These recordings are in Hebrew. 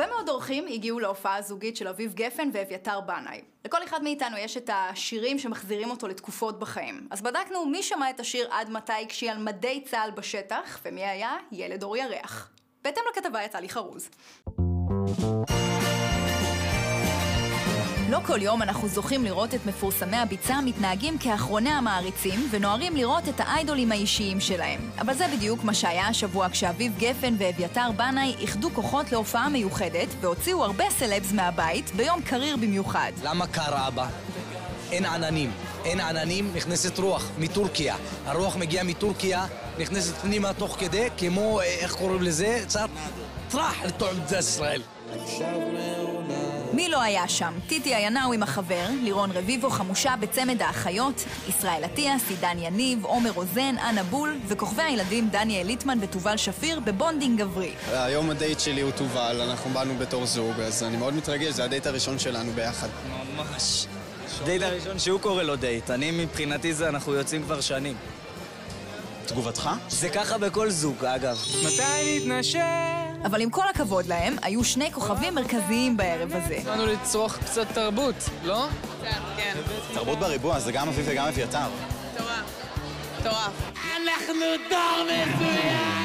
הרבה מאוד אורחים הגיעו להופעה הזוגית של אביב גפן ואביתר בנאי. לכל אחד מאיתנו יש את השירים שמחזירים אותו לתקופות בחיים. אז בדקנו מי שמע את השיר עד מתי כשהיא על מדי צה"ל בשטח, ומי היה ילד אור ירח. בהתאם לכתבה יצא לי חרוז. לא כל יום אנחנו זוכים לראות את מפורסמי הביצה מתנהגים כאחרוני המעריצים ונוהרים לראות את האיידולים האישיים שלהם. אבל זה בדיוק מה שהיה השבוע כשאביב גפן ואביתר בנאי איחדו כוחות להופעה מיוחדת והוציאו הרבה סלבס מהבית ביום קריר במיוחד. למה קר אבא? אין עננים. אין עננים, נכנסת רוח מטורקיה. הרוח מגיעה מטורקיה, נכנסת פנימה תוך כדי, כמו, אה, איך קוראים לזה? קצת טראח לתוך מדינת ישראל. מי לא היה שם? טיטי איינאו עם החבר, לירון רביבו חמושה בצמד האחיות, ישראל אטיאס, עידן יניב, עומר רוזן, אנה בול, וכוכבי הילדים דניאל ליטמן ותובל שפיר ב bonding גברי. היום הדייט שלי הוא תובל, אנחנו באנו בתור זוג, אז אני מאוד מתרגש, זה הדייט הראשון שלנו ביחד. ממש. דייט הראשון שהוא קורא לו דייט. אני מבחינתי זה, אנחנו יוצאים כבר שנים. תגובתך? זה ככה בכל זוג, אגב. מתי נתנשק? אבל עם כל הכבוד להם, היו שני כוכבים מרכזיים בערב הזה. באנו לצרוך קצת תרבות, לא? כן, תרבות בריבוע, זה גם אביב וגם אביתר. מטורף. מטורף.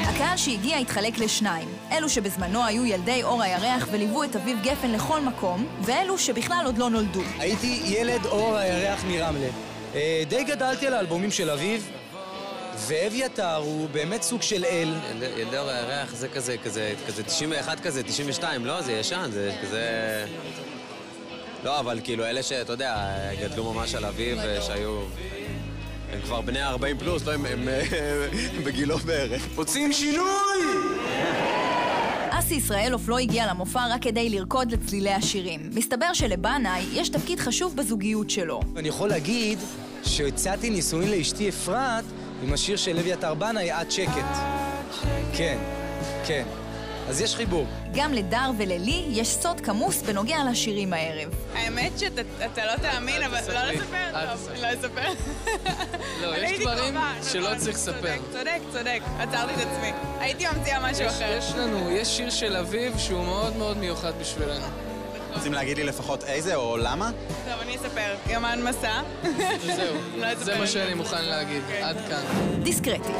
הקהל שהגיע התחלק לשניים, אלו שבזמנו היו ילדי אור הירח וליוו את אביב גפן לכל מקום, ואלו שבכלל עוד לא נולדו. הייתי ילד אור הירח מרמלה. אה, די גדלתי על האלבומים של אביב, ואביתר הוא באמת סוג של אל. ילדי אור הירח זה כזה, כזה, כזה 91 כזה, 92, לא? זה ישן, זה כזה... לא, אבל כאילו אלה שאתה יודע, גדלו ממש על אביב, שהיו... הם כבר בני 40 פלוס, לא, הם, הם, הם בגילו בערך. רוצים שינוי! אסי ישראלוף לא הגיע למופע רק כדי לרקוד לצלילי השירים. מסתבר שלבנאי יש תפקיד חשוב בזוגיות שלו. אני יכול להגיד שהצעתי נישואין לאשתי אפרת עם השיר של אביתר בנאי, עד שקט. כן, כן. אז יש חיבור. גם לדר וללי יש סוד כמוס בנוגע לשירים הערב. האמת שאתה לא תאמין, אבל לא לספר? אל טוב, תספר. לא אספר. לא, יש דברים קרובה, שלא נכון, צריך לספר. צודק, צודק, צודק. עצרתי את עצמי. הייתי ממציאה משהו יש, אחר. יש לנו, יש שיר של אביב שהוא מאוד מאוד מיוחד בשבילנו. רוצים להגיד לי לפחות איזה או למה? טוב, אני אספר. יומן מסע. זהו, לא זה. מה שאני מוכן להגיד. אוקיי. עד כאן. דיסקרטי.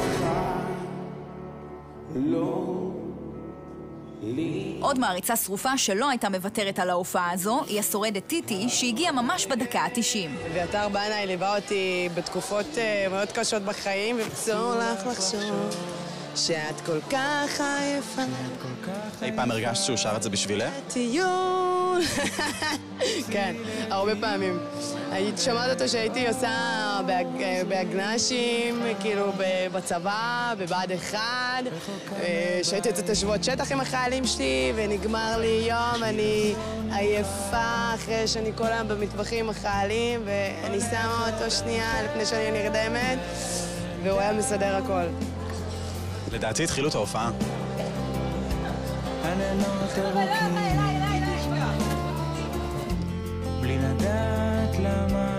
עוד מעריצה שרופה שלא הייתה מוותרת על ההופעה הזו, היא השורדת טיטי, שהגיעה ממש בדקה ה-90. אביתר בנאי ליווה אותי בתקופות אה, מאוד קשות בחיים, ואסור לך לחשוב שאת כל כך עייפה אי פעם הרגשת שהוא שר את זה בשבילך? טיול. כן, הרבה פעמים. היית שומעת אותו שהייתי עושה בהג- בהגנ"שים, כאילו בצבא, בבה"ד 1, אה, שהייתי יוצאת לשבועות שטח עם החיילים שלי, ונגמר לי יום, אני עייפה אחרי שאני כל היום במטבחים עם החיילים, ואני שמה אותו שנייה לפני שאני נרדמת, והוא היה מסדר הכל. לדעתי התחילו את ההופעה. בלי לדעת למה